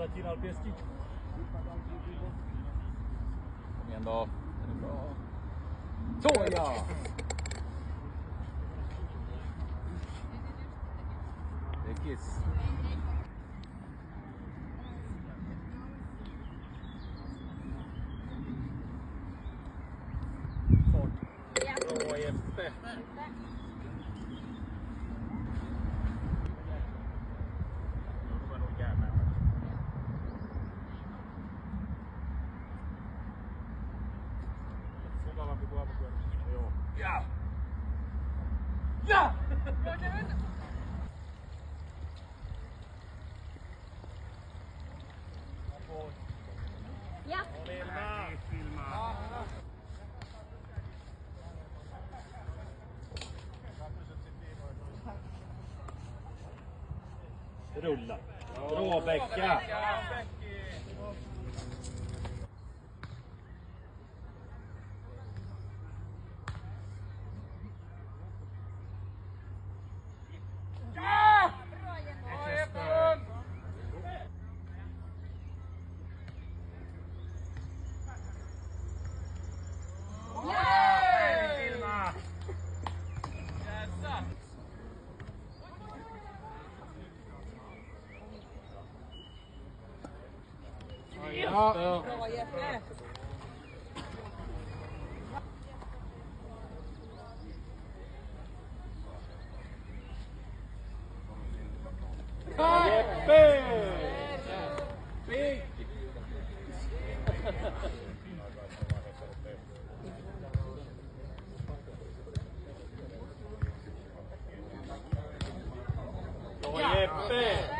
zacinal pěstičku. Jando. Co je? Dekis. Fort. Ovo je Ja! Ja! Ja! Ja. Ja. Rulla. Bra ja. Ja! Jeppe.